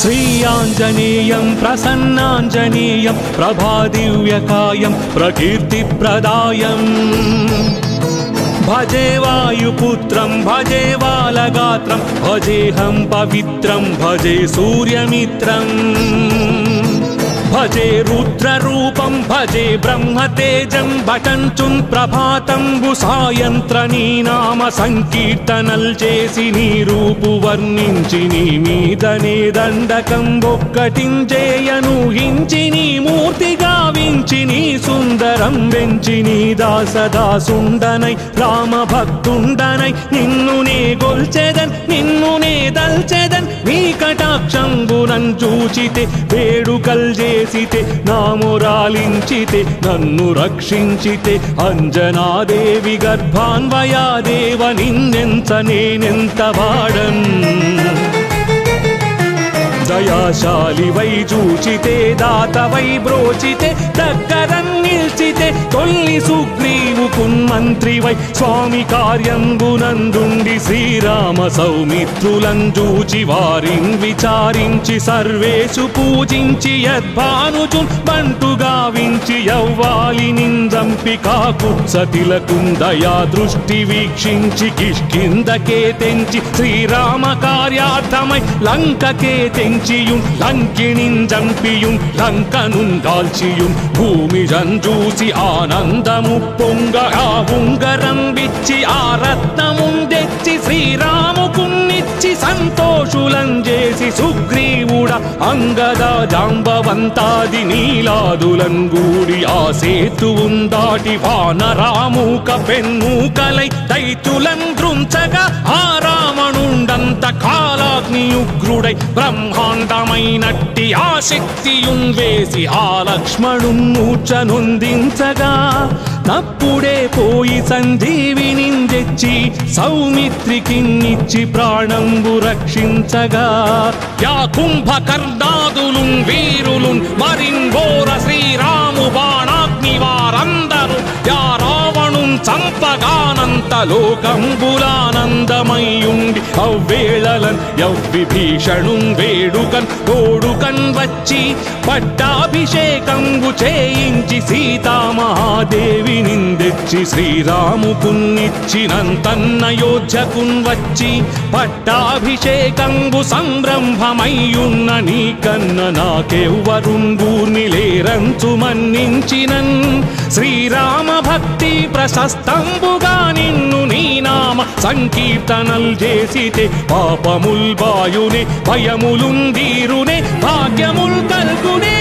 श्रीयाञ्जनेयं प्रसन्नाञ्जनेयं प्रभादिव्यकायं प्रकीर्तिप्रदायम् भजे वायुपुत्रं भजे बालगात्रं भजेऽहं पवित्रं भजे सूर्यमित्रम् भजे रुद्ररूपं भजे ब्रह्मतेजं భటంచుం సాయంత్ర నీ నామ సంకీర్తనల్ చేసి నీ రూపు వర్ణించి నీ మీదనే దండకం ఒక్కటించేయను హించి నీ మూర్తిగా గావించి నీ సుందరం వెంచి నీ దాసదాసుండనై రామ భక్తుండనై నిన్ను నే గొల్చెదన్ నిన్ను నే దల్చెదన్ నీ కటాక్షంగునన్ చూచితే వేడుకల్ చేసితే నామురాలించితే నన్ను రక్షించితే అంజనాదేవి గర్భాన్వయాదేవ నిన్నెంత నేనెంత వాడన్? దయాశాలి వై చూచితే దాత వై బ్రోచితే దగ్గర నిల్చితే తొల్లి సుగ్రీవుకున్ మంత్రి వై స్వామి కార్యంబునందుండి శ్రీరామ సౌమిత్రులం చూచి వారిన్ విచారించి సర్వేషు పూజించి యద్భానుచున్ బంటు గావించి యవ్వాలి నిందంపి కాకుత్సతిలకుం దయా దృష్టి వీక్షించి కిష్కిందకే తెంచి శ్రీరామ కార్యార్థమై లంకకే తెంచి లంకిణిం జంపియుం లంకనుం దాల్చియుం భూమి జంజూసి ఆనందము పొంగ ఆ ఉంగరం విచ్చి ఆ రత్నముం తెచ్చి శ్రీరాముకున్నిచ్చి సంతోషులం చేసి సుగ్రీవుడ అంగద జాంబవంతాది నీలాదులం గూడి ఆ సేతువుం దాటి వానరామూక పెన్మూకలై దైతులం దృంచగా ఆ రావణుండంత కాలాగ్ని ఉగ్రుడై బ్రహ్మాండమైనట్టి ఆ శక్తియున్ వేసి ఆ లక్ష్మణు మూర్ఛనొందించగా తప్పుడే పోయి సంజీవిని తెచ్చి సౌమిత్రికిన్నిచ్చి ప్రాణంబు రక్షించగా. యా కుంభకర్ణాదులున్ వీరులున్ మరింఘోర శ్రీరాము బాణాగ్ని వారందరూ యా రావణున్ చంపగానంత లోకంబులానందమయ్యుండి అవ్వేళలన్ యవ్విభీషణున్ వేడుకన్ తోడుకన్ వచ్చి పట్టాభిషేకంబు చేయించి సీతామహాదేవి నిందెచ్చి శ్రీరాముకున్నిచ్చినంతన్నయోధ్యకున్ వచ్చి పట్టాభిషేకంబు సంరంభమయ్యున్న నీ కన్న నాకెవ్వరుంగూర్ని లేరంచు మన్నించినన్. శ్రీరామ భక్తి ప్రశస్తంబుగా నిన్ను నన్ను నీ నామ సంకీర్తనల్ చేసితే పాపముల్ బాయునే భయములుందీరునే భాగ్యముల్ కల్గునే.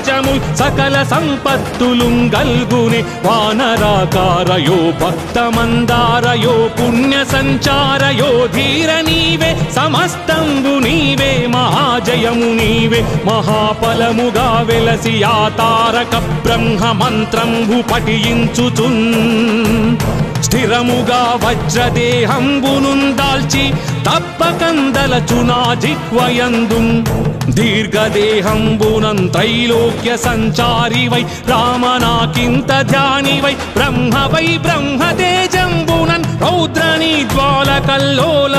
రాజ్యము సకల సంపత్తులుం గల్గునే వానరాకారయో భక్తమందారయో పుణ్య సంచారయో ధీర నీవే సమస్తంబు నీవే మహాజయము నీవే. మహాఫలముగా వెలసి ఆ తారక బ్రహ్మ మంత్రంబు పఠించుచున్. స్థిరముగా వజ్రదేహంబునుందాల్చి తప్పకందలచునా జిహ్వయందు దీర్ఘదేహంబునం త్రైలోక్య సంచారి వై రామనాకింత ధ్యాని వై బ్రహ్మ వై బ్రహ్మతేజంబునన్ రౌద్రని జ్వాల కల్లోల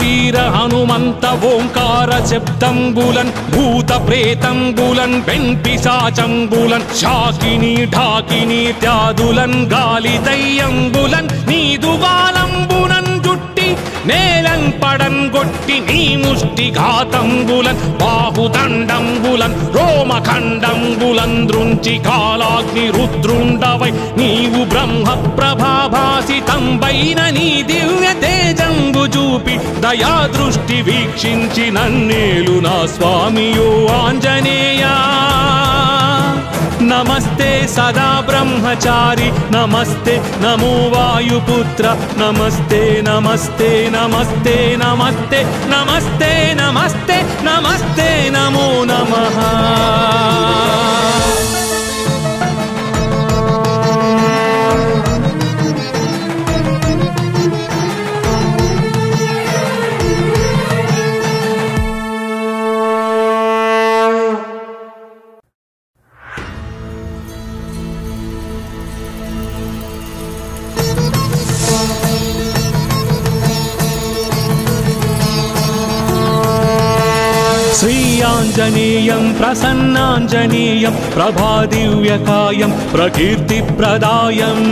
వీర హనుమంత ఓంకార శబ్దంబులన్ భూత ప్రేతంబులన్ వెంపిశాచంబులన్ శాకిని ఢాకిని త్యాదులన్ గాలి దయ్యంబులన్ నీదువాలంబునన్ నేలం పడన్ గొట్టి నీ ముష్టి ఘాతంబులన్ బాహుదండంబులన్ రోమఖండంబులన్ దృంచి కాలాగ్ని రుద్రుండవై నీవు బ్రహ్మ ప్రభాభాసితంబైన నీ దివ్య తేజంబు చూపి దయా దృష్టి వీక్షించి నన్నేలు నా స్వామియో ఆంజనేయా. नमस्ते सदा ब्रह्मचारी नमस्ते नमो वायुपुत्र नमस्ते नमस्ते नमस्ते नमस्ते नमस्ते नमस्ते नमस्ते नमो नमः। జయాञ्जनेयं प्रसन्नाञ्जनेयं प्रभादिव्यकायं प्रकीर्तिप्रदायम्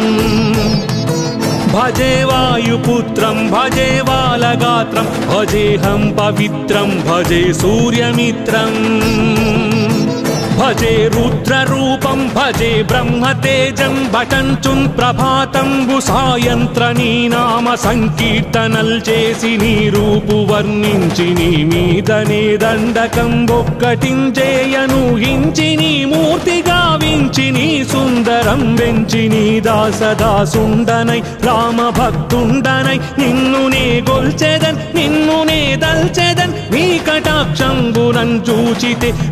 भजे वायुपुत्रं भजे बालगात्रं भजेऽहं पवित्रं भजे सूर्यमित्रम् భజే రుద్రరూపం భజే బ్రహ్మతేజం భటంచుం ప్రభాతంబు సాయంత్ర నీ నామ సంకీర్తనల్ చేసి నీ రూపు వర్ణించి నీ మీదనే దండకం ఒక్కటించేయను హించి నీ మూర్తి గావించి నీ సుందరం వెంచి నీ దాసదాసుండనై రామ భక్తుండనై నిన్ను నే గొల్చెదన్ నిన్ను నే దల్చెదన్. నీ కటాక్షంబునన్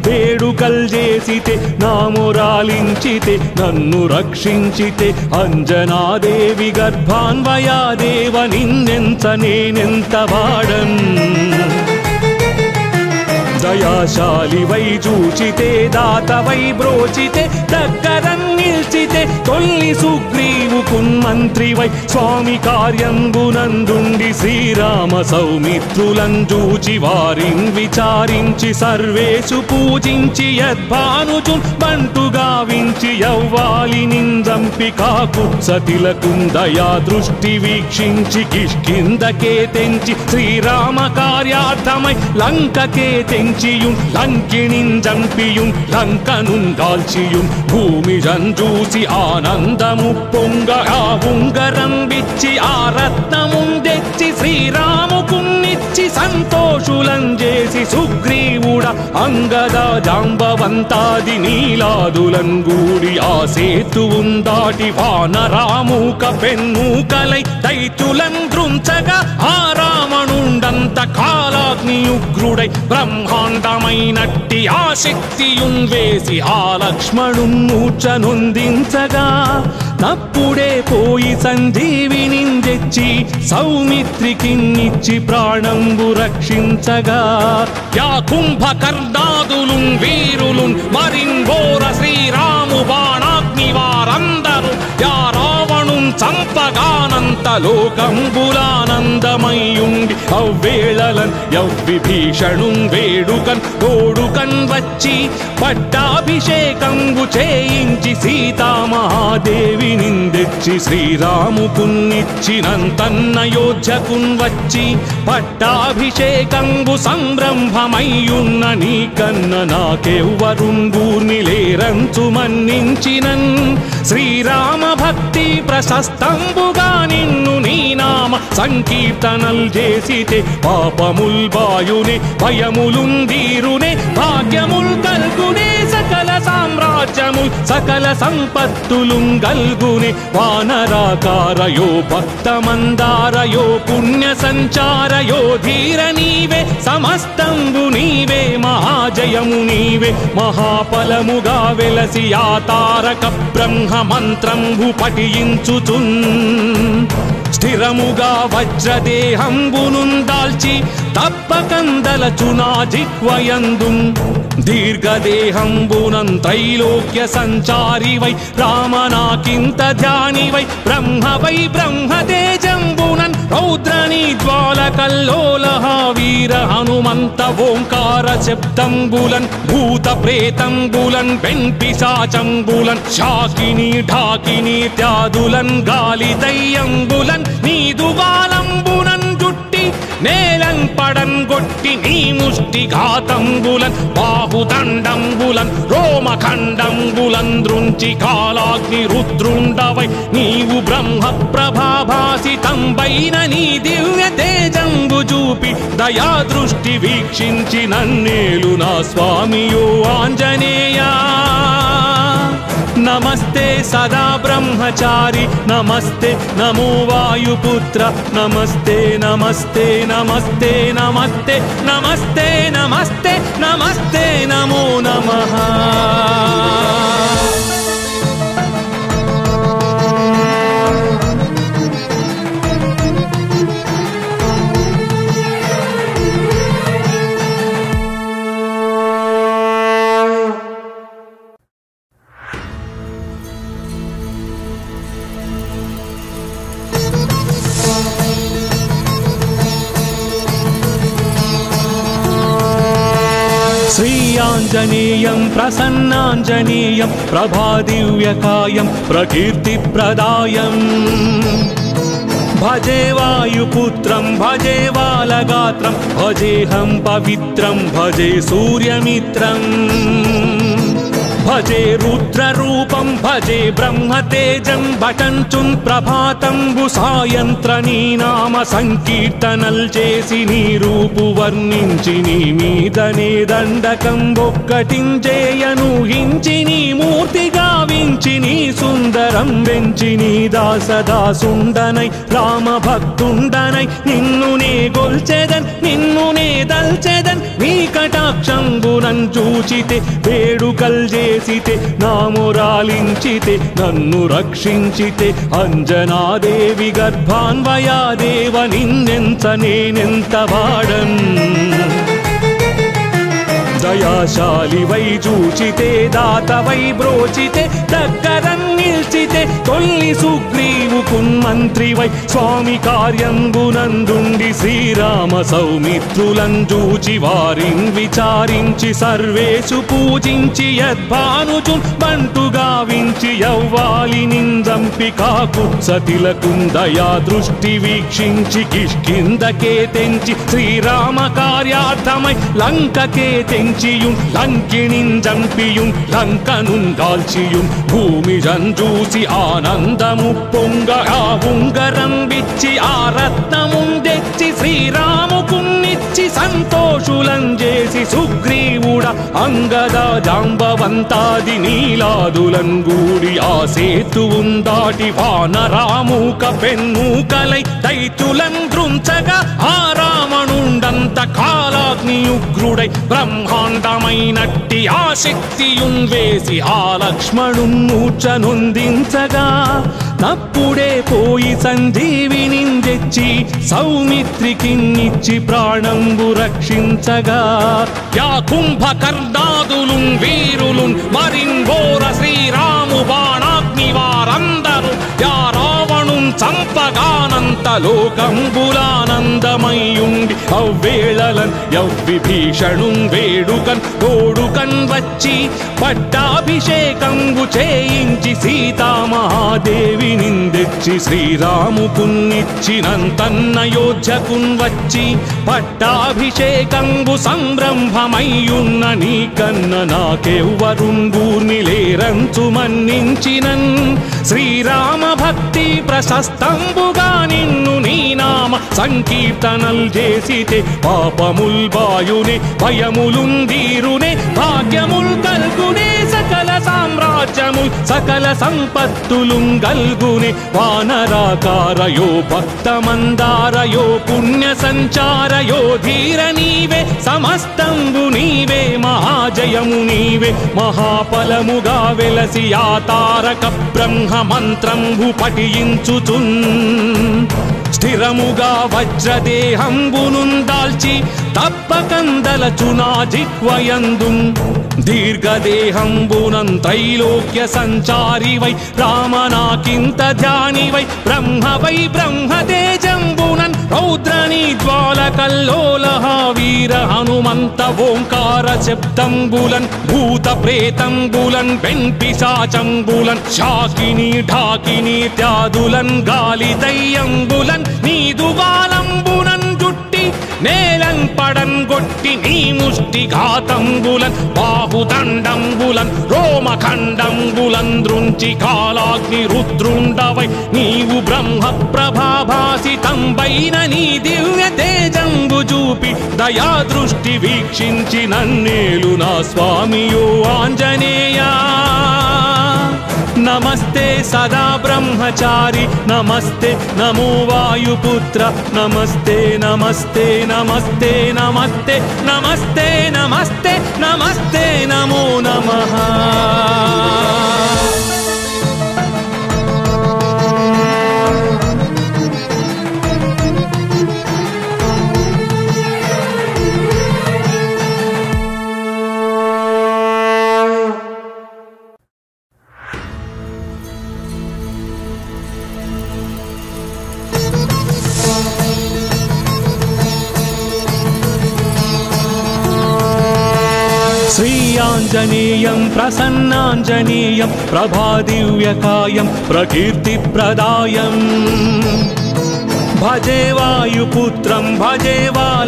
వేడుకల్జేసితే నామురాలించితే నన్ను రక్షించితే అంజనాదేవి గర్భాన్వయాదేవ నిన్నెంత నేనెంత వాడన్? దయాశాలి వై చూచితే దాత వై బ్రోచితే దగ్గర నిల్చితే తొల్లి సుగ్రీవుకున్ మంత్రి వై స్వామి కార్యంబునందుండి శ్రీరామ సౌమిత్రులం చూచి వారిన్ విచారించి సర్వేషు పూజించి యద్భానుచు బంటు గావించి యవ్వాలి నిందంపి కాకుత్సతిలకుందయా దృష్టి వీక్షించి కిష్కిందకే తెంచి శ్రీరామ కార్యార్థమై లంకకే తెంచి లంకిణిన్ జంపియుం లంకనుం దాల్చియుం. భూమి జంజూసి ఆనందము పొంగ ఆ ఉంగరం ఆ రత్నముం తెచ్చి శ్రీరాముకున్నిచ్చి సంతోషులంజేసి సుగ్రీవుడ అంగద జాంబవంతాది నీలాదులం గూడి ఆ సేతువుం దాటి వానరాముక పెన్నుకలై దైతులం దృంచగా ఆ రామణుండంత కాలాగ్ని ఉగ్రుడై బ్రహ్మ బ్రహ్మాండమైనట్టి ఆ శక్తియున్ వేసి ఆ లక్ష్మణు మూర్ఛనొందించగా తప్పుడే పోయి సంజీవిని తెచ్చి సౌమిత్రికిన్నిచ్చి ప్రాణంబు రక్షించగా. యా కుంభకర్ణాదులున్ వీరులున్ మరింఘోర శ్రీ చంపగానంత లోకంబులానందమయ్యుండి అవ్వేళలన్ యవ్విభీషణున్ వేడుకన్ తోడుకన్ వచ్చి పట్టాభిషేకంబు చేయించి సీతామహాదేవి నిందెచ్చి శ్రీరాముకున్నిచ్చినంతన్నయోధ్యకున్ వచ్చి పట్టాభిషేకంబు సంరంభమయ్యున్న నీకన్న నాకెవ్వరుంగూర్ని లేరంచు మన్నించినన్ శ్రీరామ భక్తి ప్రశస్తంబుగా నిన్ను నీ నామ సంకీర్తనల్ చేసితే పాపముల్ బాయునే భయములుందీరునే భాగ్యముల్ కల్గునే సకల సామ్రాజ్యముల్ సకల సంపత్తులుం గల్గునే వానరాకారయో భక్తమందారయో పుణ్య సంచారయో ధీర నీవే సమస్తంబు నీవే మహాజయము నీవే. మహాఫలముగా వెలసి ఆ తారక బ్రహ్మ మంత్రంబు పఠించుచున్. స్థిరముగా వజ్రదేహంబునుందాల్చి తప్పకందలచునా జిహ్వయందు దీర్ఘదేహంబునం త్రైలోక్య సంచారి వై రామనాకింత ధ్యాని వై బ్రహ్మ వై బ్రహ్మదే రౌద్రని జ్వాల కల్లోల వీర హనుమంత ఓంకార శబ్దంబులన్ భూత ప్రేతంబులన్ వెంపిశాచంబులన్ శాకిని ఢాకిని త్యాదులన్ గాలి దయ్యంబులన్ నీదుగాలంబునన్ నేలం పడన్ గొట్టి నీ ముష్టి ఘాతంబులన్ బాహుదండంబులన్ రోమఖండంబులన్ దృంచి కాలాగ్ని రుద్రుండవై నీవు బ్రహ్మ ప్రభాభాసితంబైన నీ దివ్య తేజంబు చూపి దయా దృష్టి వీక్షించి నన్నేలు నా స్వామియో ఆంజనేయా. नमस्ते सदा ब्रह्मचारी नमस्ते नमो वायुपुत्र नमस्ते नमस्ते नमस्ते नमस्ते नमस्ते नमस्ते नमस्ते नमो नमः। यं प्रसन्नाञ्जनीयं प्रभादिव्यकायं प्रकीर्तिप्रदायम्। भजे वायुपुत्रं भजे वालगात्रं भजेऽहं पवित्रं भजे सूर्यमित्रम्। భజే రుద్రరూపం భజే బ్రహ్మతేజం భటంచుం ప్రభాతంబు సాయంత్ర నీ నామ సంకీర్తనల్ చేసి నీ రూపు వర్ణించి నీ మీదనే దండకం ఒక్కటించేయను హించి నీ మూర్తి గావించి నీ సుందరం వెంచి నీ దాసదాసుండనై రామ భక్తుండనై నిన్ను నే గొల్చెదన్ నిన్ను నే దల్చెదన్ నీ కటాక్షంబునన్ చూచితే వేడుకల్ చేసితే నామురాలించితే నన్ను రక్షించితే అంజనాదేవి గర్భాన్వయాదేవ నిన్నెంత నేనెంత వాడన్. దయాశాలి వై చూచితే దాత వై బ్రోచితే దగ్గర నిల్చి తొల్లి సుగ్రీవుకున్ మంత్రి వై స్వామి కార్యంబునందుండి శ్రీరామ సౌమిత్రులం చూచి వారిన్ విచారించి సర్వేషు పూజించి యద్భానుచు బంటు గావించి యవ్వాలి నిందంపి కాకుత్సతిలకుందయా దృష్టి వీక్షించి కిష్కిందకే తెంచి శ్రీరామ కార్యార్థమై లంకకే తెంచియుం లంకిణిన్ జంపియుం లంకనుం దాల్చియుం భూమి జంజూసి ఆనందము పొంగ ఆ ఉంగరం విచ్చి ఆ రత్నముం తెచ్చి శ్రీరాముకున్నిచ్చి సంతోషులంజేసి సుగ్రీవుడ అంగద జాంబవంతాది నీలాదులం గూడి ఆ సేతువుం దాటి వానరామూక పెన్మూకలై దైతులం దృంచగా ఆ రావణుండంత కాలాగ్ని ఉగ్రుడై బ్రహ్మాండమైనట్టి ఆ శక్తియున్ వేసి ఆ లక్ష్మణు మూర్ఛనొందించగా తప్పుడే పోయి సంజీవిని తెచ్చి సౌమిత్రికిన్నిచ్చి ప్రాణంబు రక్షించగా యా కుంభకర్ణాదులున్ వీరులున్ మరింఘోర శ్రీ చంపగానంత లోకంబులానందమయ్యుండి అవ్వేళలన్ యవ్విభీషణున్ వేడుకన్ తోడుకన్ వచ్చి పట్టాభిషేకంబు చేయించి సీతామహాదేవి నిందెచ్చి శ్రీరాముకున్నిచ్చినంతన్నయోధ్యకున్ వచ్చి పట్టాభిషేకంబు సంరంభమయ్యున్న నీ కన్న నాకెవ్వరుంగూర్ని లేరంచు మన్నించినన్. శ్రీరామ భక్తి ప్రశస్తంబుగా నిన్ను నన్ను నీ నామ సంకీర్తనల్ చేసితే పాపముల్ బాయునే భయములుందీరునే భాగ్యముల్ కల్గునే. సకల సామ్రాజ్యము సకల సంపత్తులుం గల్గునే వానరాకారయో భక్తమందారయో పుణ్య సంచారయో ధీర నీవే సమస్తంబు నీవే మహాజయము నీవే మహాఫలముగా వెలసి ఆ తారక బ్రహ్మ మంత్రంబు పఠించుచున్. స్థిరముగా వజ్రదేహంబునుందాల్చి తప్పకందలచునా జిహ్వయందు దీర్ఘదేహంబునం త్రైలోక్య సంచారి వై రామనాకింత ధ్యాని వై బ్రహ్మ వై బ్రహ్మతేజంబునన్ రౌద్రని జ్వాల కల్లోల వీర హనుమంత ఓంకార శబ్దంబులన్ భూత ప్రేతంబులన్ వెంపిశాచంబులన్ శాకిని ఢాకిని త్యాదులన్ గాలి దయ్యంబులన్ నీదుగాలంబునన్ నేలం పడన్ గొట్టి నీ ముష్టి ఘాతంబులన్ బాహుదండంబులన్ రోమఖండంబులన్ దృంచి కాలాగ్ని రుద్రుండవై నీవు బ్రహ్మ ప్రభాభాసితంబైన నీ దివ్య తేజంబు చూపి దయా దృష్టి వీక్షించి నన్నేలు నా స్వామియో ఆంజనేయా. नमस्ते सदा ब्रह्मचारी नमस्ते नमो वायुपुत्र नमस्ते नमस्ते नमस्ते नमस्ते नमस्ते नमस्ते नमस्ते नमो नमः। ञ्जनीयं प्रसन्नाञ्जनीयं प्रभादिव्यकायं प्रकीर्तिप्रदायम्। भजे वायुपुत्रं भजे वा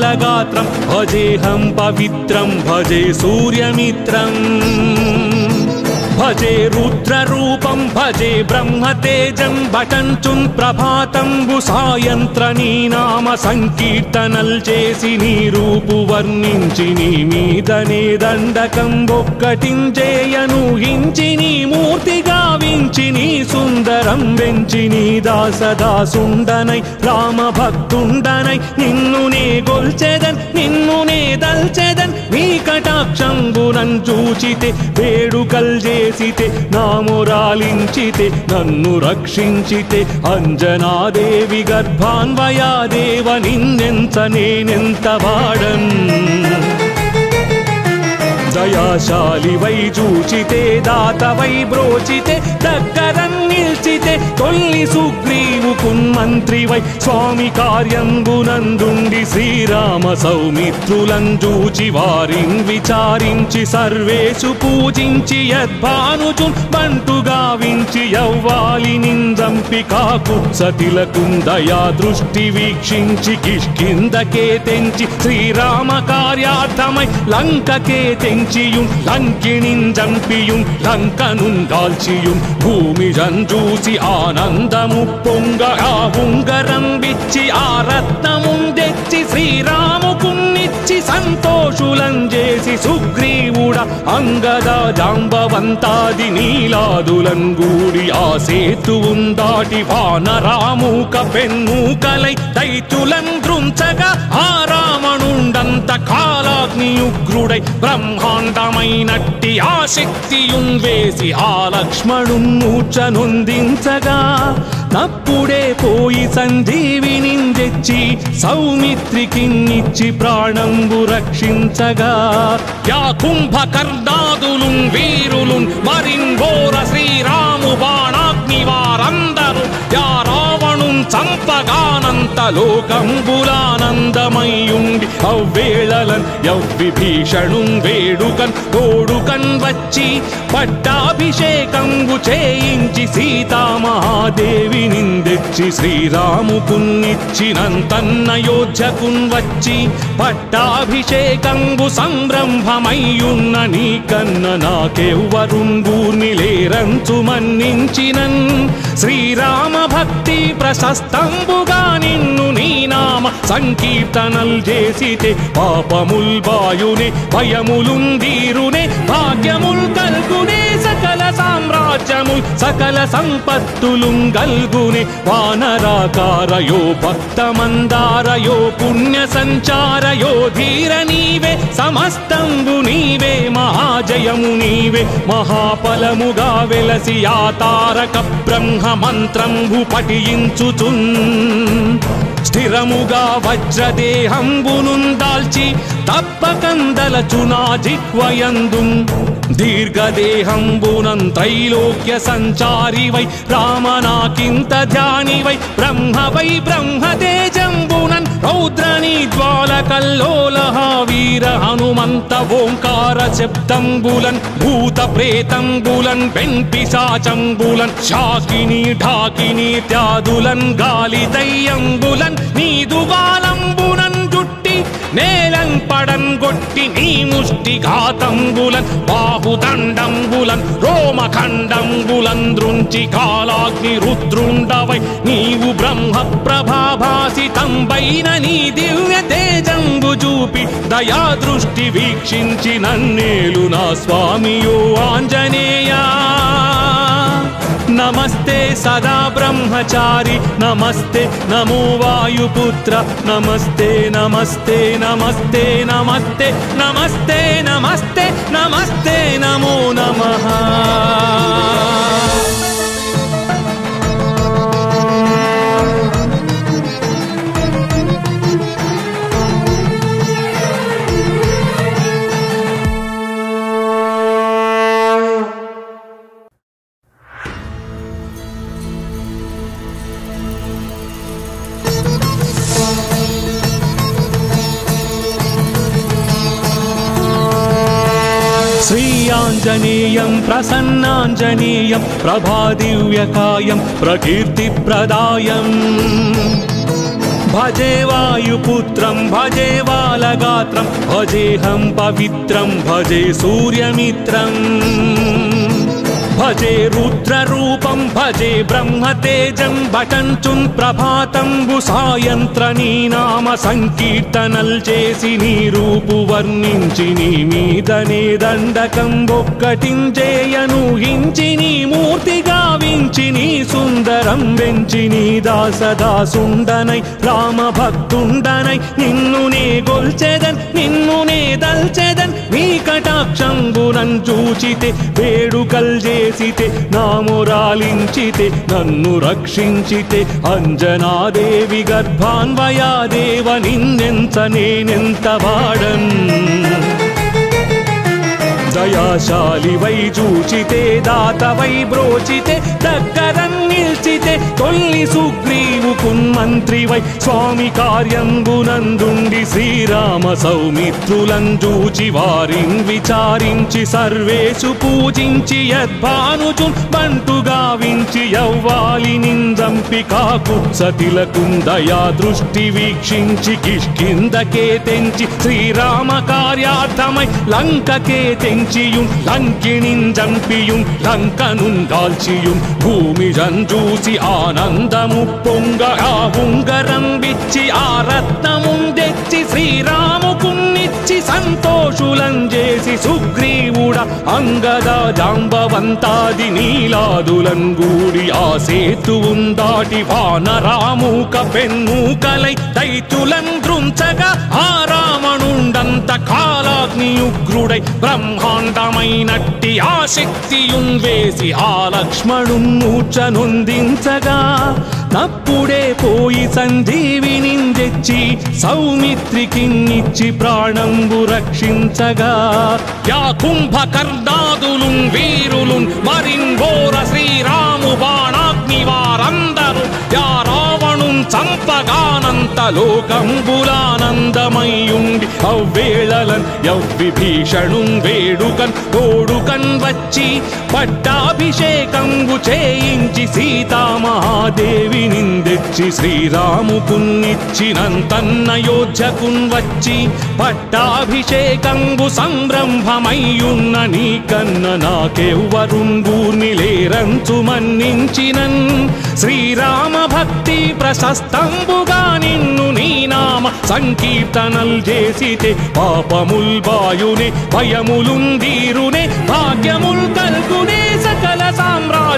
भजेऽहं पवित्रं भजे सूर्यमित्रम्। భజే రుద్రరూపం భజే బ్రహ్మతేజం భటంచుం ప్రభాతంబు సాయంత్ర నీ నామ సంకీర్తనల్ చేసి నీ రూపు వర్ణించి నీ మీదనే దండకం ఒక్కటించేయను హించి నీ మూర్తి గావించి నీ సుందరం వెంచి నీ దాసదాసుండనై రామ భక్తుండనై నిన్ను నే గొల్చెదన్ నిన్ను నే దల్చెదన్ నీ కటాక్షంబునం చూచితే వేడుకల్ చేసి చేసితే నామురాలించితే నన్ను రక్షించితే అంజనాదేవి గర్భాన్వయాదేవ నిన్నెంత నేనెంత వాడన్. దయాశాలి వై చూచితే దాత వై బ్రోచితే దగ్గర నిల్చితే తొల్లి సుగ్రీవుకున్ మంత్రి వై. స్వామి కార్యంబునందుండి శ్రీరామ సౌమిత్రులం చూచి వారిన్ విచారించి సర్వేషు పూజించి యద్భానుచున్ బంటు గావించి యవ్వాలి నిందంపి కాకు సతిలకుం దృష్టి వీక్షించి కిష్కిందకే తెంచి శ్రీరామ కార్యార్థమై లంకకే తెంచియుం లంకిణిం చంపియుం లంకనుం దాల్చియుం చూసి ఆనందము పొంగ ఆ ఉంగరం విచ్చి ఆ రత్నముందెచ్చి తెచ్చి శ్రీరాముకున్నిచ్చి సంతోషులం చేసి సుగ్రీవుడ అంగద జాంబవంతాది నీలాదులం గూడి ఆ సేతువుం దాటి వానరామూక పెన్మూకలై దైతులం దృంచగా ఆ రామణుండంత కాలాగ్నియుగ్రుడై బ్రహ్మాండమైనట్టి ఆ శక్తియుం వేసి ఆ లక్ష్మణు మూర్ఛనొందించగా తప్పుడే పోయి సంజీవిని తెచ్చి సౌమిత్రికిన్నిచ్చి ప్రాణంబు రక్షించగా. యా కుంభకర్ణాదులున్ వీరులు మరింఘోర శ్రీ లోకంబులానందమయ్యుండి అవ్వేళలన్ యవ్విభీషణున్ వేడుకన్ తోడుకన్ వచ్చి పట్టాభిషేకంబు చేయించి సీతామహాదేవి నిందెచ్చి శ్రీరాముకున్నిచ్చినంతన్నయోధ్యకున్ వచ్చి పట్టాభిషేకంబు సంరంభమయ్యున్న నీ కన్న నాకెవ్వరుంగూర్ని లేరంచు మన్నించినన్. శ్రీరామ భక్తి ప్రశస్తంబుగా నిన్ను నన్ను నీ నామ సంకీర్తనల్ చేసితే పాపముల్ బాయునే భయములుందీరునే భాగ్యముల్ కల్గునే సకల సామ్రాజ్యము సకల సంపత్తులుం గల్గునే వానరాకారయో భక్తమందారయో పుణ్య సంచారయో ధీర నీవే సమస్తంబు నీవే మహాజయము నీవే మహాఫలముగా వెలసి ఆ తారక బ్రహ్మ మంత్రంబు పఠించుచున్. స్థిరముగా వజ్రదేహంబునుందాల్చి తప్పకందలచునా జిహ్వయందు దీర్ఘదేహంబునం త్రైలోక్య సంచారి వై రామనాకింత ధ్యాని వై బ్రహ్మ వై బ్రహ్మతేజంబునన్ రౌద్రని జ్వాల కల్లోల వీర హనుమంత ఓంకార శబ్దంబులన్ భూత ప్రేతంబులన్ వెంపిశాచంబులన్ శాకిని ఢాకిని త్యాదులన్ గాలి దయ్యంబులన్ నీదుగాలంబునన్ నేలం పడన్ గొట్టి నీ ముష్టి ఘాతంబులన్ బాహుదండంబులన్ రోమఖండంబులన్ దృంచి కాలాగ్ని రుద్రుండవై నీవు బ్రహ్మ ప్రభాభాసితంబైన నీ దివ్య తేజంబు చూపి దయా దృష్టి వీక్షించి నన్నేలు నా స్వామియో ఆంజనేయా. नमस्ते सदा ब्रह्मचारी नमस्ते नमो वायुपुत्र नमस्ते नमस्ते नमस्ते नमस्ते नमस्ते नमस्ते नमस्ते नमो नमः। स्वीयाञ्जनेयं प्रसन्नाञ्जनेयं प्रभादिव्यकायं प्रकीर्तिप्रदायम् भजे वायुपुत्रं भजे वा लगात्रं भजेहं पवित्रं भजे सूर्यमित्रम् भजे रुद्ररूपं भजे ब्रह्मतेजं भटञ्चुन् प्रभात ప్రభాతంబు సాయంత్ర నీ నామ సంకీర్తనల్ చేసి నీ రూపు వర్ణించి నీ మీదనే దండకం ఒక్కటించేయను హించి నీ మూర్తిగా గావించి నీ సుందరం వెంచి నీ దాసదాసుండనై రామ భక్తుండనై నిన్ను నే గొల్చెదన్ నిన్ను నే దల్చెదన్ నీ కటాక్షంగునన్ చూచితే వేడుకల్ చేసితే నామురాలించితే నన్ను రక్షించితే అంజనాదేవి గర్భాన్వయాదేవ నిన్నెంత నేనెంత వాడన్? దయాశాలి వై చూచితే దాత వై బ్రోచితే దగ్గర నిల్చితే తొల్లి సుగ్రీవుకున్ మంత్రి వై స్వామి కార్యంబునందుండి శ్రీరామ సౌమిత్రులం చూచి వారిన్ విచారించి సర్వేషు పూజించి యద్భానుచు బంటు గావించి యవ్వాలి నిందంపి కాకుత్సతిలకుందయా దృష్టి వీక్షించి కిష్కిందకే తెంచి శ్రీరామ కార్యార్థమై లంకకే తెంచి లంకిణిన్ చంపియుం లంకనుం దాల్చియుం భూమి జంజూసి ఆనందము పొంగ ఆ ఉంగరం విచ్చి ఆ రత్నముం తెచ్చి శ్రీరాముకున్నిచ్చి సంతోషులం చేసి సుగ్రీవుడ అంగద జాంబవంతాది నీలాదులం గూడి ఆ సేతువుం దాటి వానరామూక పెన్మూకలై దైతులం దృంచగా ఆ రావణుండంత కాలాగ్ని ఉగ్రుడై బ్రహ్మాండమైనట్టి ఆ శక్తియున్ వేసి ఆ లక్ష్మణు మూర్ఛనొందించగా తప్పుడే పోయి సంజీవిని తెచ్చి సౌమిత్రికిన్నిచ్చి ప్రాణంబు రక్షించగా. యా కుంభకర్ణాదులున్ వీరులున్ మరింఘోర శ్రీరాము బాణాగ్ని వారందరూ యా రావణున్ చంపగానంత లోకంబులానందమయ్యుండి అవ్వేళలన్ యవ్విభీషణున్ వేడుకన్ తోడుకన్ వచ్చి పట్టాభిషేకంబు చేయించి సీతామహాదేవి నిందెచ్చి శ్రీరాముకున్నిచ్చినంతన్నయోధ్యకున్ వచ్చి పట్టాభిషేకంబు సంరంభమయ్యున్న నీకన్న నాకెవ్వరుంగూర్ని లేరంచు మన్నించినన్ శ్రీరామ భక్తి ప్రశస్తంబు ప్రశస్తంబుగా నిన్ను నీ నామ సంకీర్తనల్ చేసితే పాపముల్ బాయునే భయములుందీరునే భాగ్యముల్ కల్గునే.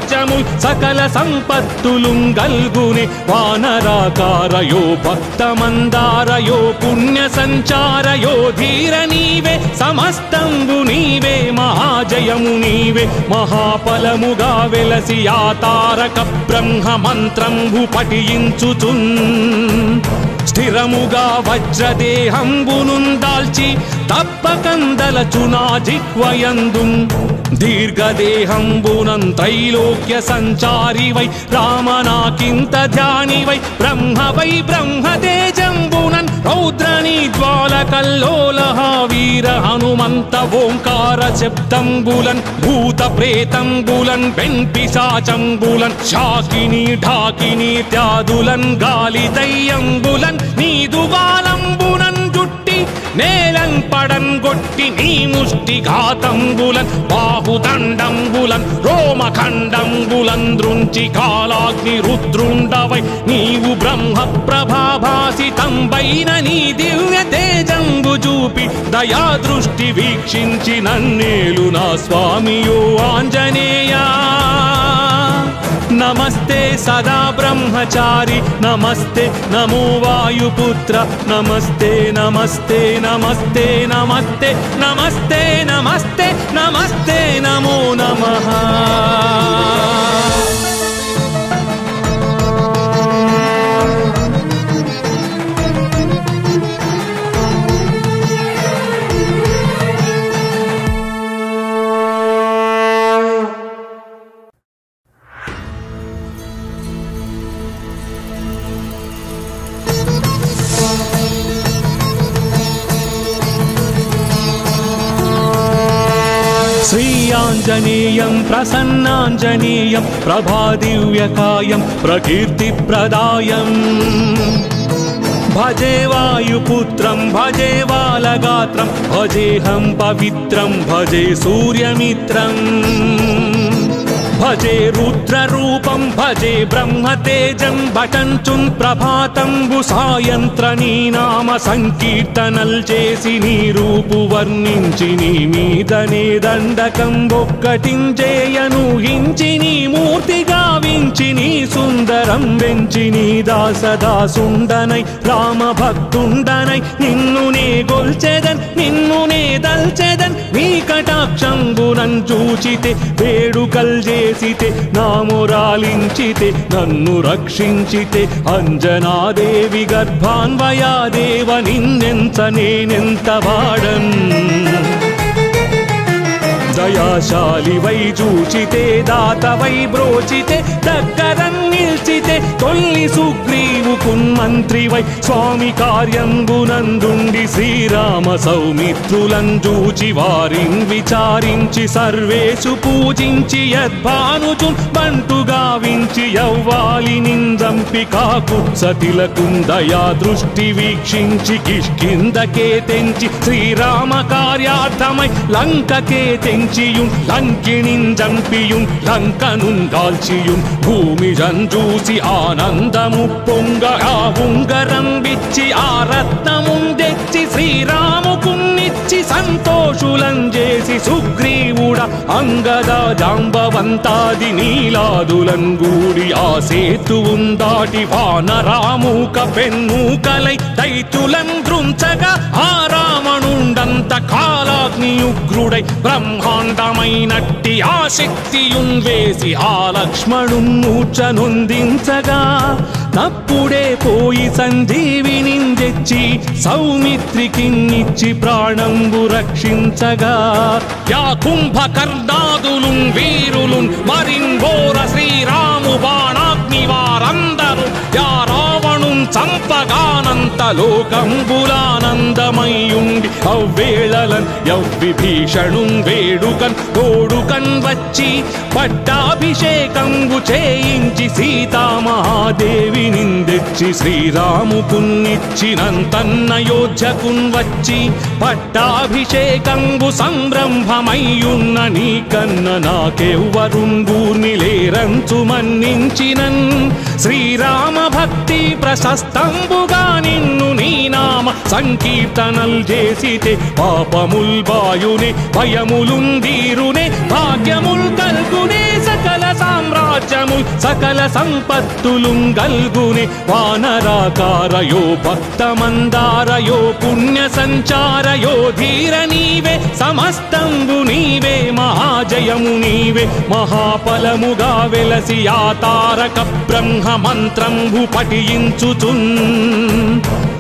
రాజ్యము సకల సంపత్తులుం గల్గునే. వానరాకారయో భక్తమందారయో పుణ్య సంచారయో ధీర నీవే సమస్తంబు నీవే మహాజయము నీవే. మహాఫలముగా వెలసి ఆ తారక బ్రహ్మ మంత్రంబు పఠించుచున్. స్థిరముగా వజ్రదేహంబునుందాల్చి తప్పకందలచునా జిహ్వయందు దీర్ఘదేహంబునం త్రైలోక్య సంచారి వై రామనాకింత ధ్యాని వై బ్రహ్మ వై బ్రహ్మతేజంబునన్ రౌద్రని జ్వాల కల్లోల వీర హనుమంత ఓంకార శబ్దంబులన్ భూత ప్రేతంబులన్ వెంపిశాచంబులన్ శాకిని ఢాకిని త్యాదులన్ గాలి దయ్యంబులన్ నీదుగాలంబునన్ నేలం పడన్ గొట్టి నీ ముష్టి ఘాతంబులన్ బాహుదండంబులన్ రోమఖండంబులన్ దృంచి కాలాగ్ని రుద్రుండవై నీవు బ్రహ్మ ప్రభాభాసితంబైన నీ దివ్య తేజంబు చూపి దయా దృష్టి వీక్షించి నన్నేలు నా స్వామియో ఆంజనేయా. नमस्ते सदा ब्रह्मचारी नमस्ते नमो वायुपुत्र नमस्ते नमस्ते नमस्ते नमस्ते नमस्ते नमस्ते नमस्ते नमो नमः। ञ्जनीयं प्रसन्नाञ्जनीयं प्रभादिव्यकायं प्रकीर्तिप्रदायम् भजे वायुपुत्रं भजे वालगात्रं भजेऽहं पवित्रं भजे सूर्यमित्रम्। భజే రుద్రరూపం భజే బ్రహ్మతేజం భటంచుం ప్రభాతంబు సాయంత్ర నీ నామ సంకీర్తనల్ చేసి నీ రూపు వర్ణించి నీ మీదనే దండకం ఒక్కటించేయను హించి నీ మూర్తి గావించి నీ సుందరం వెంచి నీ దాసదాసుండనై రామ భక్తుండనై నిన్ను నే గొల్చెదన్ నిన్ను నే దల్చెదన్. నీ కటాక్షంబునన్ చూచితే వేడుకల్ చేసితే నామురాలించితే నన్ను రక్షించితే అంజనాదేవి గర్భాన్వయాదేవ నిందెంత నేనెంత వాడన్? దయాశాలి వై చూచితే దాత వై బ్రోచితే దగ్గర నిల్చితే తొల్లి సుగ్రీవుకున్ మంత్రి వై స్వామి కార్యంబునందుండి శ్రీరామ సౌమిత్రులం చూచి వారిని విచారించి సర్వేషు పూజించి యద్భానుచు బంటు గావించి యవ్వాలి నిందంపి కాకు కాకుత్సతిలకుందయా దృష్టి వీక్షించి కిష్కిందకే తెంచి శ్రీరామ కార్యార్థమై లంకకే తెంచి లంకిణిన్ జంపియుం లంకనుం దాల్చియుం. భూమి జంజూసి ఆనందము పొంగ ఆ ఉంగరం ఆ రత్నముం తెచ్చి శ్రీరాముకున్నిచ్చి సంతోషులంజేసి సుగ్రీవుడ అంగద జాంబవంతాది నీలాదులంగూడి ఆ సేతువుం దాటి వానరాముక పెన్నూకలై దైతులం దృంచగా ఆ రామణుండంత కాలాగ్నియుగ్రుడై బ్రహ్మ కాండమైనట్టి ఆ శక్తియున్ ఆ లక్ష్మణు మూర్ఛనొందించగా తప్పుడే పోయి సంజీవిని తెచ్చి సౌమిత్రికిన్నిచ్చి ప్రాణంబు రక్షించగా. యా కుంభకర్ణాదులున్ వీరులుం మరింఘోర శ్రీరాము బాణాగ్ని వారందరూ యా రావణున్ చంపగానం లోకంబులానందమయ్యుండి అవ్వేళలన్ యవ్విభీషణున్ వేడుకన్ తోడుకన్ వచ్చి పట్టాభిషేకంబు చేయించి సీతామహాదేవి నిందెచ్చి శ్రీరాముకున్నిచ్చినంతన్నయోధ్యకున్ వచ్చి పట్టాభిషేకంబు సంరంభమయ్యున్న నీ కన్న నాకెవ్వరుంగూర్ని లేరంచు మన్నించినన్. శ్రీరామ భక్తి ప్రశస్తంబుగా నిన్ నన్ను నీ నామ సంకీర్తనల్ చేసితే పాపముల్ బాయునే భయములుందీరునే భాగ్యముల్ కల్గునే సకల సామ్రాజ్యముల్ సకల సంపత్తులుం గల్గునే వానరాకారయో భక్తమందారయో పుణ్య సంచారయో ధీర నీవే సమస్తంబు నీవే మహాజయము నీవే. మహాఫలముగా వెలసి ఆ తారక బ్రహ్మ మంత్రంబు పఠించుచున్.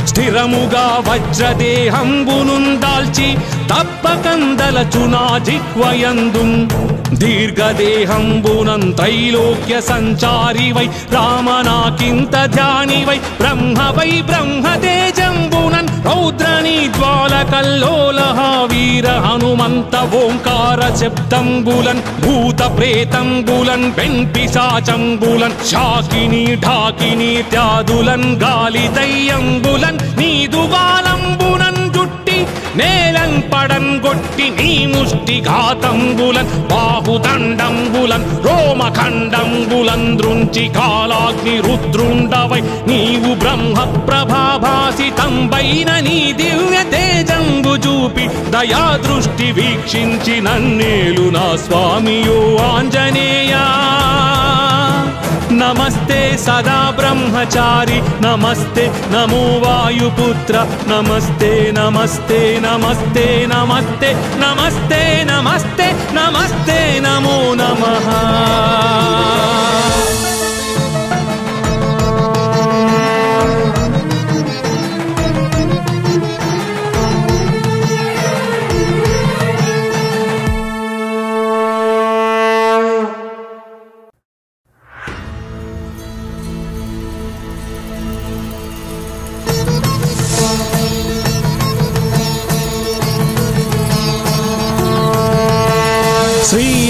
స్థిరముగా వజ్రదేహంబునుందాల్చి తప్పకందలచునా జిహ్వయందు దీర్ఘదేహంబునం త్రైలోక్య సంచారి వై రామనాకింత ధ్యాని వై బ్రహ్మ వై బ్రహ్మదే రౌద్రని జ్వాల కల్లోల వీర హనుమంత ఓంకార శబ్దంబులన్ భూత ప్రేతంబులన్ వెంపిశాచంబులన్ శాకిని ఢాకిని త్యాదులన్ గాలి దయ్యంబులన్ నీదువాల నేలం పడం గొట్టి నీ ముష్టి ఘాతంబులన్ బాహుదండంబులన్ రోమఖండంబులన్ దృంచి కాలాగ్ని రుద్రుండవై నీవు బ్రహ్మ ప్రభాభాసితంబైన నీ దివ్య తేజంబు చూపి దయా దృష్టి వీక్షించి నన్నేలు నా స్వామియో ఆంజనేయా. नमस्ते सदा ब्रह्मचारी नमस्ते नमो वायुपुत्र नमस्ते नमस्ते नमस्ते नमस्ते नमस्ते नमस्ते नमस्ते नमो नमः।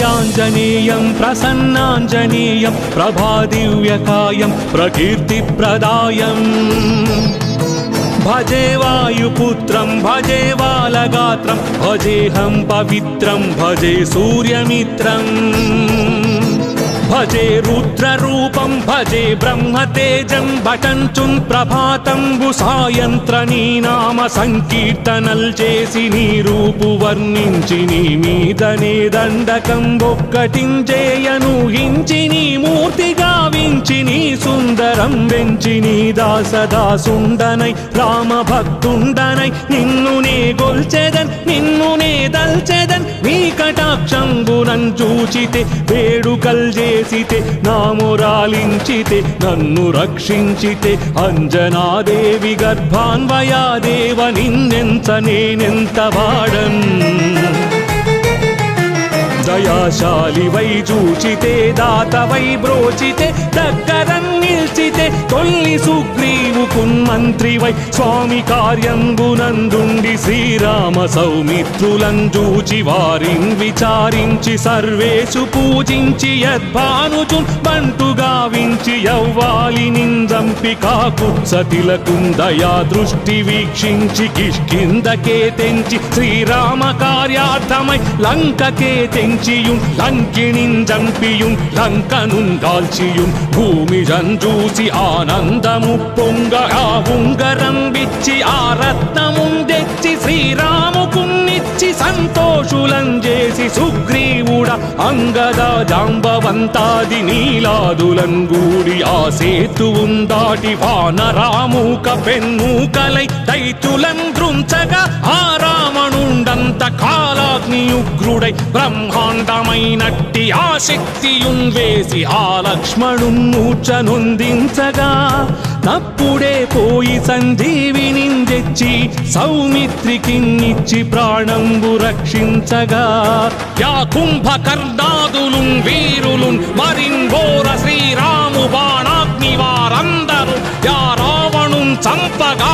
यं प्रसन्नाञ्जनीयं प्रभादिव्यकायं प्रकीर्तिप्रदायम् भजे वायुपुत्रं भजे वालगात्रं भजेऽहं पवित्रं भजे सूर्यमित्रम्। భజే రుద్రరూపం భజే బ్రహ్మతేజం భటంచుం ప్రభాతంబు సాయంత్ర నీ నామ సంకీర్తనల్ చేసి నీ రూపు వర్ణించి నీ మీదనే దండకం ఒక్కటించేయను హించి నీ మూర్తి గావించి నీ సుందరం వెంచి నీ దాసదాసుండనై రామ భక్తుండనై నిన్ను నే గొల్చెదన్ నిన్ను నే దల్చెదన్ నీ కటాక్షంబునన్ చూచితే వేడుకల్ చేసితే నామురాలించితే నన్ను రక్షించితే అంజనాదేవి గర్భాన్వయాదేవ నిన్నెంత నేనెంత వాడన్. దయాశాలి వై చూచితే దాత వై బ్రోచితే దగ్గర నిల్చి తొల్లి సుగ్రీవుకున్ మంత్రి వై స్వామి కార్యంబునందుండి శ్రీరామ సౌమిత్రులం చూచి వారిన్ విచారించి సర్వేషు పూజించి యద్భానుచున్ బంటు గావించి యవ్వాలి నిందంపి కాకుత్సతిలకుం దయా దృష్టి వీక్షించి కిష్కిందకే తెంచి శ్రీరామ కార్యార్థమై లంకకే తెంచియుం లంకిణిం జంపియుం లంకనుం దాల్చియుం భూమి జంజూసి ఆనందము పొంగ ఆ ఉంగరం విచ్చి ఆ రత్నముం తెచ్చి శ్రీరాముకున్నిచ్చి సంతోషులంజేసి సుగ్రీవుడ అంగద జాంబవంతాది నీలాదులంగూడి ఆ సేతువుం దాటి వానరామూక పెన్మూకలై దైతులం దృంచగా ఆ రావణుండంత కాలాగ్ని ఉగ్రుడై బ్రహ్మాండమైనట్టి ఆ శక్తియున్ వేసి ఆ లక్ష్మణున్ మూర్ఛనొందించగా తప్పుడే పోయి సంజీవిని తెచ్చి సౌమిత్రికిన్నిచ్చి ప్రాణంబు రక్షించగా. యా కుంభకర్ణాదులున్ వీరులున్ మరింఘోర శ్రీరాము బాణాగ్ని వారందరూ యా రావణున్ చంపగా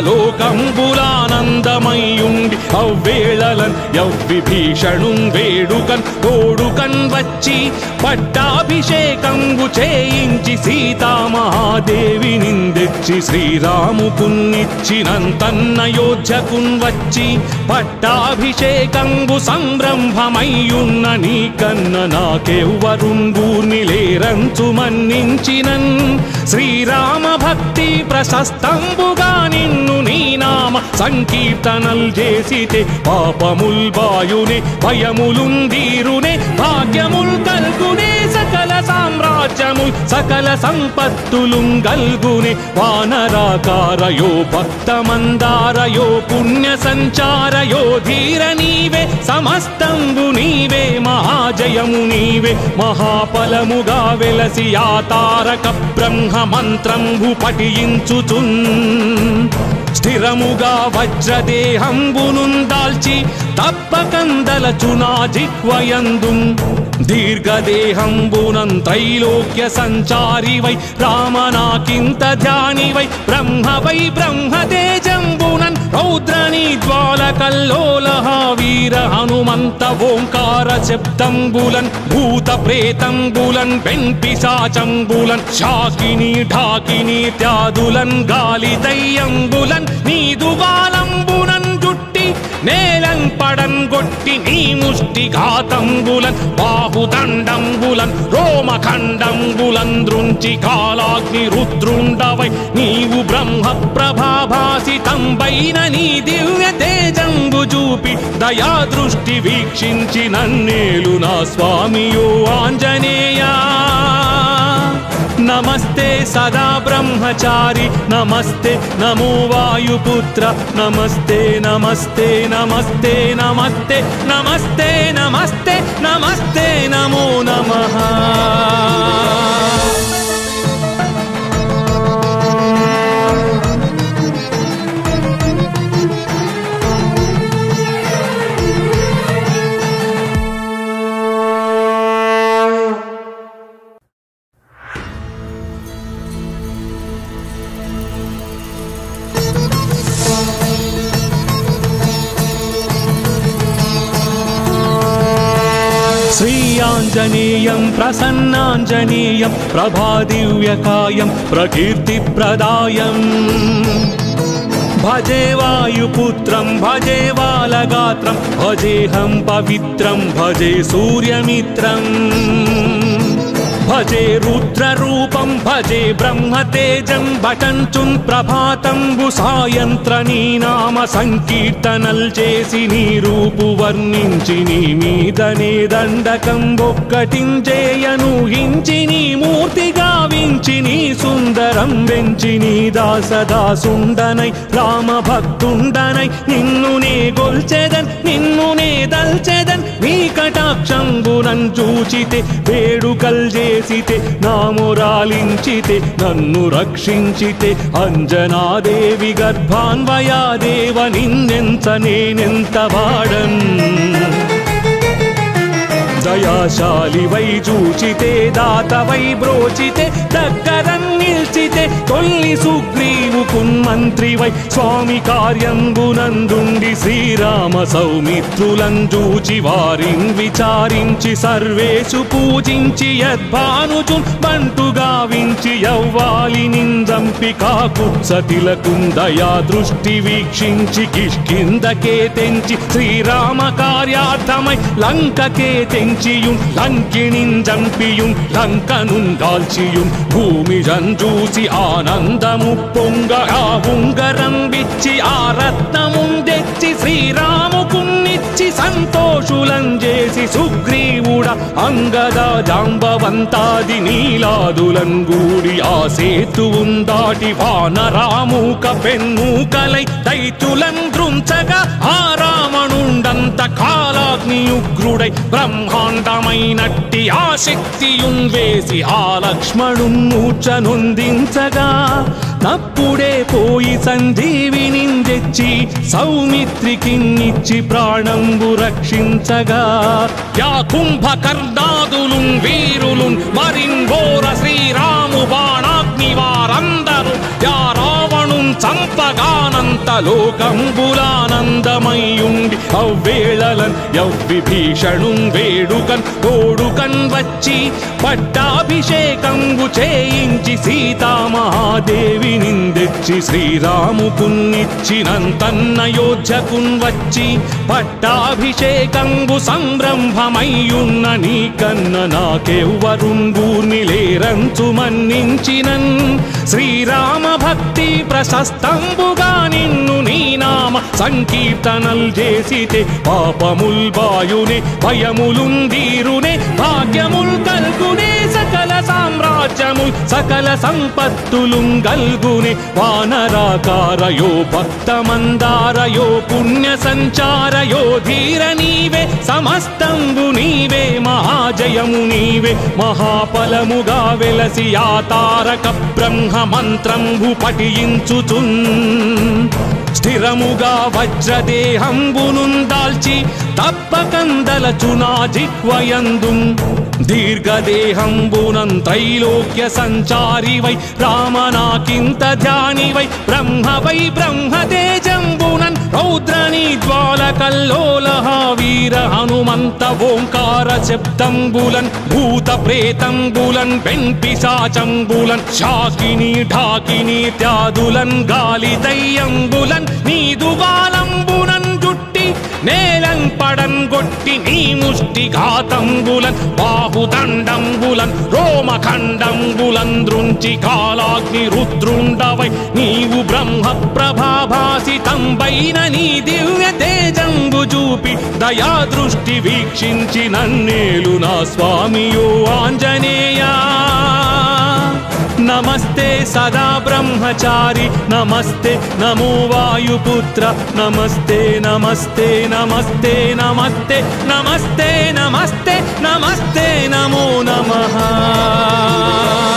లోకంబులానందమయ్యుండి అవ్వేళలన్ యవ్విభీషణున్ వేడుకన్ తోడుకన్ వచ్చి పట్టాభిషేకంబు చేయించి సీతామహాదేవి నిందెచ్చి శ్రీరాముకున్నిచ్చినంతన్నయోధ్యకున్ వచ్చి పట్టాభిషేకంబు సంరంభమయ్యున్న నీ కన్న నాకెవ్వరుంగూర్ని లేరంచు మన్నించినన్. శ్రీరామ భక్తి ప్రశస్తంబుగా నిన్ను నన్ను నీ నామ సంకీర్తనల్ చేసితే పాపముల్ బాయునే భయములుందీరునే భాగ్యముల్ కల్గునే. సకల సామ్రాజ్యము సకల సంపత్తులుం గల్గునే వానరాకారయో భక్తమందారయో పుణ్య సంచారయో ధీర నీవే సమస్తంబు నీవే మహాజయము నీవే మహాఫలముగా వెలసి ఆ తారక బ్రహ్మ మంత్రంబు పఠించుచున్. స్థిరముగా వజ్రదేహంబునుందాల్చి తప్పకందలచునా జిహ్వయందు దీర్ఘదేహంబునం త్రైలోక్య సంచారి వై రామనాకింత ధ్యాని వై బ్రహ్మ వై బ్రహ్మతేజంబునన్ రౌద్రని జ్వాల కల్లోల వీర హనుమంత ఓంకార శబ్దంబులన్ భూత ప్రేతంబులన్ వెంపిశాచంబులన్ శాకిని ఢాకిని త్యాదులన్ గాలి దయ్యంబులన్ నీదుగాలంబునన్ నేలం పడన్ గొట్టి నీ ముష్టి ఘాతంబులన్ బాహుదండంబులన్ రోమఖండంబులన్ దృంచి కాలాగ్ని రుద్రుండవై నీవు బ్రహ్మ ప్రభాభాసితంబైన నీ దివ్య తేజంబు చూపి దయా దృష్టి వీక్షించి నన్నేలు నా స్వామియో ఆంజనేయా. नमस्ते सदा ब्रह्मचारी नमस्ते नमो वायुपुत्र नमस्ते नमस्ते नमस्ते नमस्ते नमस्ते नमस्ते नमस्ते नमो नमः। ञ्जनीयं प्रसन्नाञ्जनीयं प्रभादिव्यकायं प्रकीर्तिप्रदायम्। भजे वायुपुत्रं भजे बालगात्रं भजेऽहं पवित्रं भजे सूर्यमित्रम्। భజే రుద్రరూపం భజే బ్రహ్మతేజం భటంచుం ప్రభాతంబు సాయంత్ర నీ నామ సంకీర్తనల్ చేసి నీ రూపు వర్ణించి నీ మీదనే దండకం ఒక్కటించేయను హించి నీ మూర్తి గావించి నీ సుందరం వెంచి నీ దాసదాసుండనై రామ భక్తుండనై నిన్ను నే గొల్చెదన్ నిన్ను నే దల్చెదన్ నీ కటాక్షంబునం చూచితే వేడుకల్ చేసి చేసితే నామురాలించితే నన్ను రక్షించితే అంజనాదేవి గర్భాన్వయాదేవ నిన్నెంత నేనెంత వాడన్. దయాశాలి వై చూచితే దాత వై బ్రోచితే దగ్గర నిల్చితే తొల్లి సుగ్రీ మంత్రి వై స్వామి కార్యంబునందుండి శ్రీరామ సౌమిత్రులం చూచి వారిన్ విచారించి సర్వేషు పూజించి యద్భానుచు బంటు గావించి యవ్వాలి నిందంపి కాకు సతిలకుందయా దృష్టి వీక్షించి కిష్కిందకే తెంచి శ్రీరామ కార్యార్థమై లంకకే తెంచియుం లంకిణిన్ చంపియుం లంకనుం దాల్చియుం భూమి జంజూసి ఆనందము పొంగ ఆ ఉంగరం విచ్చి ఆ రత్నముందెచ్చి శ్రీరాముకున్నిచ్చి సంతోషులం చేసి సుగ్రీవుడ అంగద జాంబవంతాది నీలాదులం గూడి ఆ సేతువుం దాటి వానరాముక పెన్నుకలై దైతులం దృంచగా ఆ రామణుండంత కాలాగ్ని ఉగ్రుడై బ్రహ్మాండమైనట్టి ఆ శక్తియున్ వేసి ఆ లక్ష్మణు తప్పుడే పోయి సంజీవిని తెచ్చి సౌమిత్రికిన్నిచ్చి ప్రాణంబు రక్షించగా. యా కుంభకర్ణాదులున్ వీరులు మరింగోర శ్రీరాము బాణాగ్ని వారందరూ యా రావణున్ చంపగా లోకంబులానందమయ్యుండి అవ్వేళలన్ యవ్విభీషణున్ వేడుకన్ తోడుకన్ వచ్చి పట్టాభిషేకంబు చేయించి సీతామహాదేవి నిందెచ్చి శ్రీరాముకున్నిచ్చినంతన్నయోధ్యకున్ వచ్చి పట్టాభిషేకంబు సంరంభమయ్యున్న నీకన్న నాకెవ్వరుంగూర్ని లేరంచు మన్నించినన్. శ్రీరామ భక్తి ప్రశస్తంబుగా నిన్ను నన్ను నీ నామ సంకీర్తనల్ చేసితే పాపముల్ బాయునే భయములుందీరునే భాగ్యముల్ కల్గునే సకల సామ్రాజ్యము సకల సంపత్తులుం గల్గునే వానరాకారయో భక్తమందారయో పుణ్య సంచారయో ధీర నీవే సమస్తంబు నీవే మహాజయము నీవే. మహాఫలముగా వెలసి ఆ తారక బ్రహ్మ మంత్రంబు పఠించుచున్. స్థిరముగా వజ్రదేహంబునుందాల్చి తప్పకందలచునా జిహ్వయందు దీర్ఘదేహంబునం త్రైలోక్య సంచారి వై రామనాకింత ధ్యాని వై బ్రహ్మ వై బ్రహ్మతేజంబునన్ రౌద్రని జ్వాల కల్లోల వీర హనుమంత ఓంకార శబ్దంబులన్ భూత ప్రేతంబులన్ వెంపిశాచంబులన్ శాకిని ఢాకిని త్యాదులన్ గాలి దయ్యంబులన్ నీదుగాలంబునన్ నేలం పడన్ గొట్టి నీ ముష్టి ఘాతంబులన్ బాహుదండంబులన్ రోమఖండంబులన్ దృంచి కాలాగ్ని రుద్రుండవై నీవు బ్రహ్మ ప్రభాభాసితంబైన నీ దివ్య తేజంబు చూపి దయా దృష్టి వీక్షించి నన్నేలు నా స్వామియో ఆంజనేయా. नमस्ते सदा ब्रह्मचारी नमस्ते नमो वायुपुत्र नमस्ते नमस्ते नमस्ते नमस्ते नमस्ते नमस्ते नमस्ते नमो नमः।